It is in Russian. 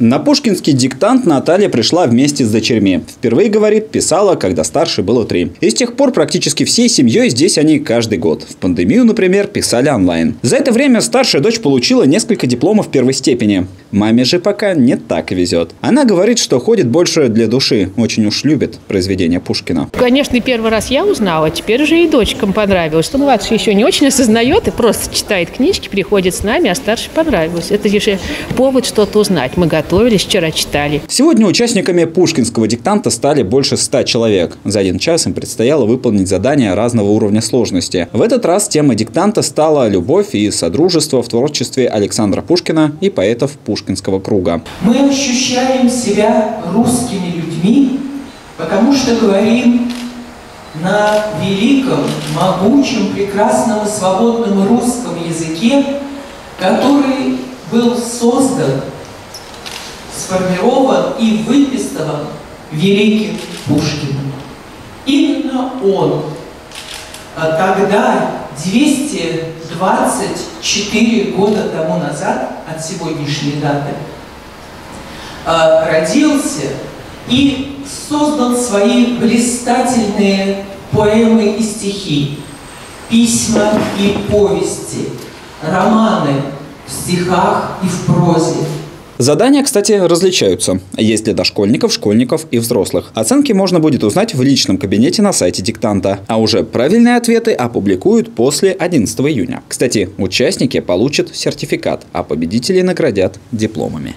На пушкинский диктант Наталья пришла вместе с дочерьми. Впервые, говорит, писала, когда старше было три. И с тех пор практически всей семьей здесь они каждый год. В пандемию, например, писали онлайн. За это время старшая дочь получила несколько дипломов первой степени. Маме же пока не так везет. Она говорит, что ходит больше для души. Очень уж любит произведения Пушкина. Конечно, первый раз я узнала, теперь уже и дочкам понравилось. Ну, младший еще не очень осознает и просто читает книжки, приходит с нами, а старший понравилось. Это же повод что-то узнать. Мы готовились, вчера читали. Сегодня участниками пушкинского диктанта стали больше ста человек. За один час им предстояло выполнить задания разного уровня сложности. В этот раз тема диктанта стала любовь и содружество в творчестве Александра Пушкина и поэтов Пушкинского круга. Мы ощущаем себя русскими людьми, потому что говорим на великом, могучем, прекрасном и свободном русском языке, который был создан, сформирован и выписыван великим Пушкиным. Именно он а, тогда, 224 года тому назад, от сегодняшней даты, а, родился и создал свои блистательные поэмы и стихи, письма и повести, романы в стихах и в прозе. Задания, кстати, различаются. Есть для дошкольников, школьников и взрослых. Оценки можно будет узнать в личном кабинете на сайте диктанта. А уже правильные ответы опубликуют после 11 июня. Кстати, участники получат сертификат, а победители наградят дипломами.